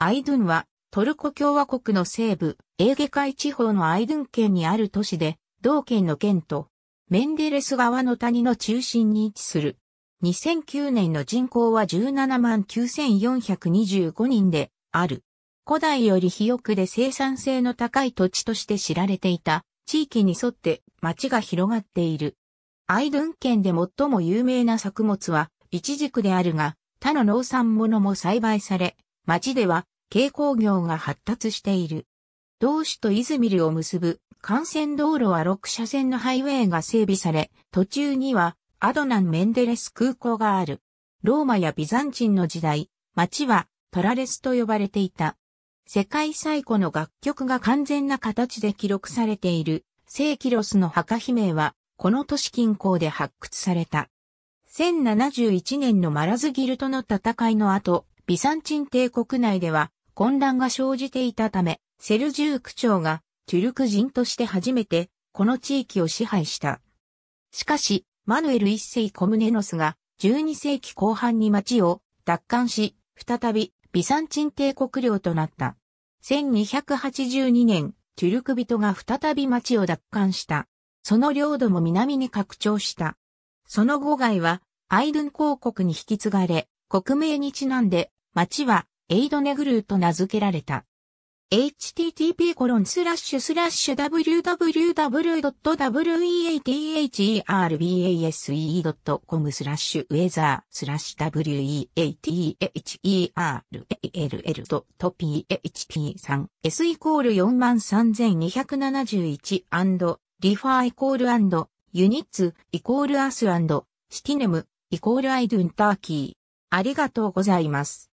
アイドゥンはトルコ共和国の西部、エーゲ海地方のアイドゥン県にある都市で、同県の県とメンデレス川の谷の中心に位置する。2009年の人口は17万9425人である。古代より肥沃で生産性の高い土地として知られていた地域に沿って町が広がっている。アイドゥン県で最も有名な作物はイチジクであるが、他の農産物も栽培され、町では軽工業が発達している。同市とイズミルを結ぶ幹線道路は6車線のハイウェイが整備され、途中にはアドナン・メンデレス空港がある。ローマやビザンチンの時代、町はトラレスと呼ばれていた。世界最古の楽曲が完全な形で記録されている聖キロスの墓碑名はこの都市近郊で発掘された。1071年のマラズギルトの戦いの後、ビサンチン帝国内では混乱が生じていたため、セルジューク朝がトゥルク人として初めてこの地域を支配した。しかし、マヌエル一世コムネノスが12世紀後半に町を奪還し、再びビサンチン帝国領となった。1282年、トゥルク人が再び町を奪還した。その領土も南に拡張した。その後外はアイドン公国に引き継がれ、国名にちなんで町はエイドネグルーと名付けられた。http://www.weatherservice.com スラッシュウェザースラッシュ weatherall.php3 s イコール43271リファーイコールアンドユニッツイコールアスアンドシティネムイコールアイドゥンターキー。ありがとうございます。